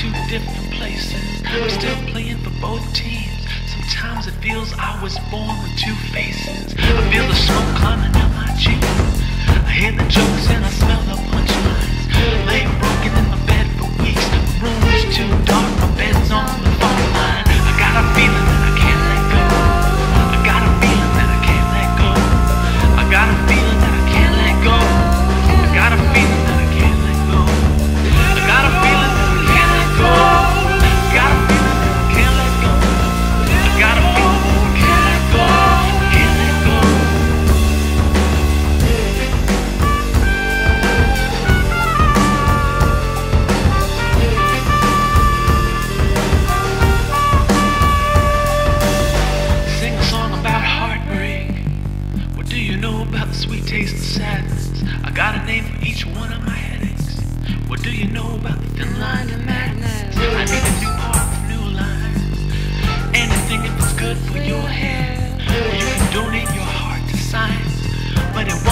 different places. I'm still playing for both teams. Sometimes it feels I was born with two faces. I feel the smoke climbing up my cheeks. sadness. I got a name for each one of my headaches. What do you know about the thin line of madness? I need a new heart, new lines. Anything if it's good for your head. You can donate your heart to science, but it won't.